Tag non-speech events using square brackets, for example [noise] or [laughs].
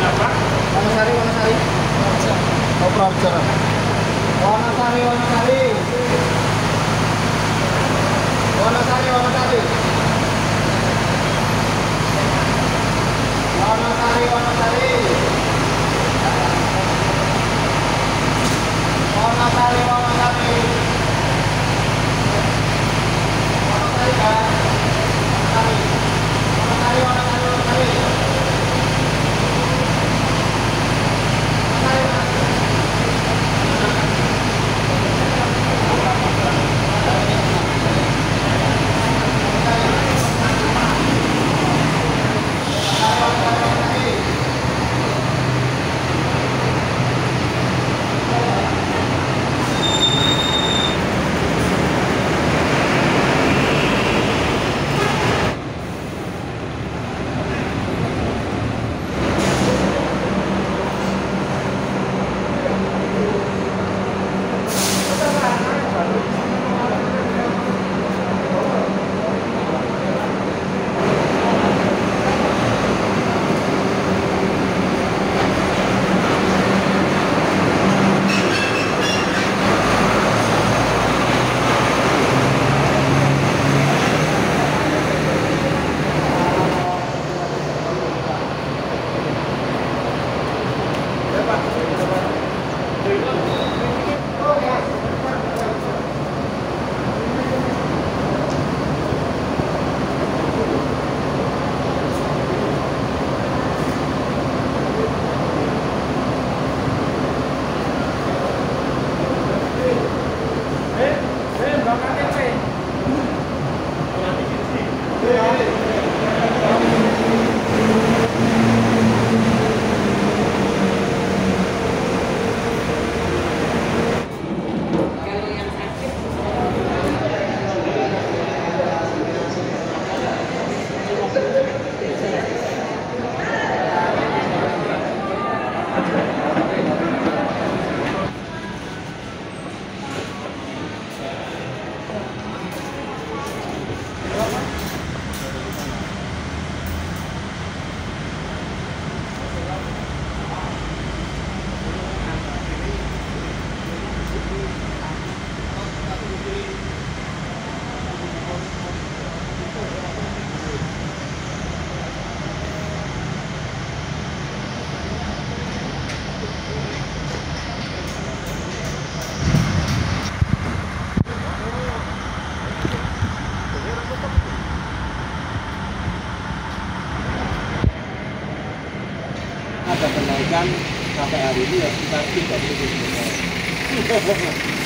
Kenapa? Wonosari, Wonosari. Oh, Praja. Wonosari, Wonosari. Wonosari, Wonosari. Wonosari, Wonosari. Kenaikan sampai hari ini ya sekitar 30 persen. [laughs]